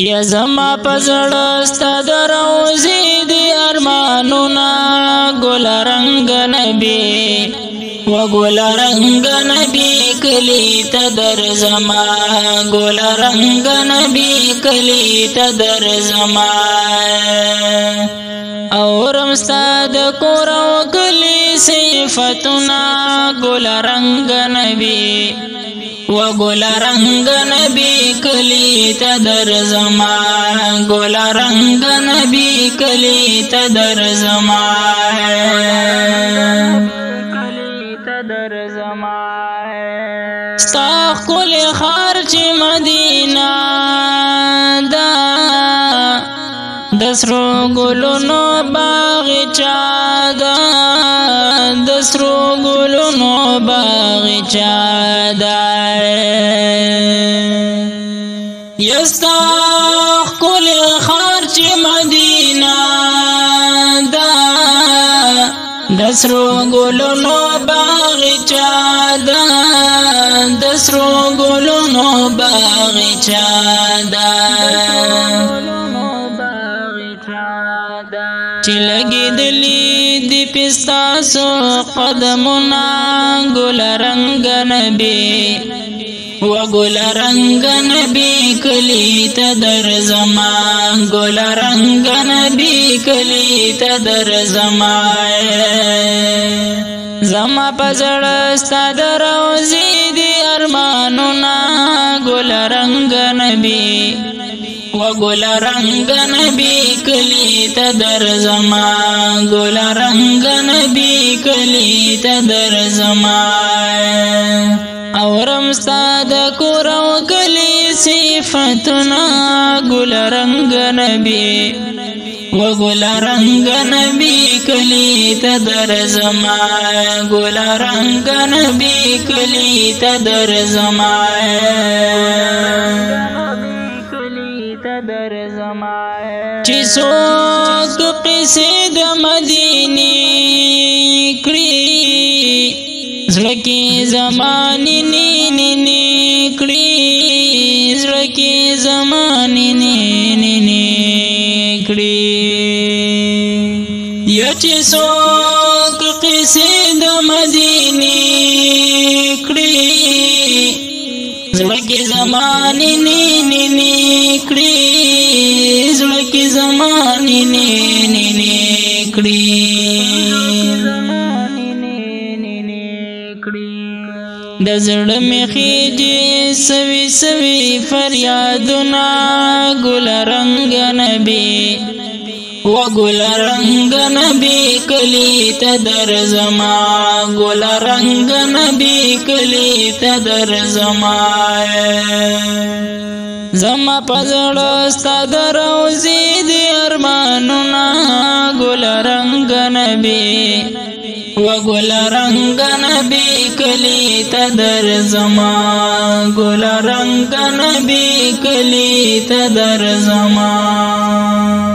یا زما پزړه ست دروزی دی ارمانونا ګل رنگ نبی و ګل رنگ نبی کلی ته در زما ګل رنگ نبی کلی ته در زما اورم ست کور او کلی صفاتنا ګل رنگ نبی و ګل رنگ نبی کلی ته در زما ګل رنگ نبی کلی ته در زما در زما ستا کل خارچ مدینہ دا دسرو ګلونو باغچا دا دسرو ګلونو باغچا دا یستا خل خارچ مدینہ دا دسرو گلونو باغچا دا دسرو گلونو باغچا دا چلګې دلی دی پستاسو قدمونه ګل رنگ نبی و ګل رنگ نبی کلی ته در زما ګل رنگ نبی کلی ته در زما زما پزړ ستاد روزي دي ارمانونه ګل رنگ نبی و ګل رنگ نبی کلی ته در زما ګل رنگ نبی کلی ته در زما اورم ستا صفتنا گل رنگ نبی و گل رنگ نبی کلی تدر زما گل رنگ نبی کلی تدر زما چی سو تو قیسی د مدینی کری زلکی زمانی نی کې زمانه نه نه نه کړی یا چې څوک قصې د مدینه کړی زړه کې زمانه نه نه نه کړی زړه کې زمانه نه نه نه کړی د زړه می خېږي سوي سوي فریادونه ګل رنگ نبی و ګل رنگ نبی کلی ته در زما ګل رنگ نبی کلی ته در زما زما پزړه ستاد روزي دي ارمانونه ګل رنگ نبی وګل رنگ نبی کلی تدر زما ګل رنگ نبی کلی تدر زما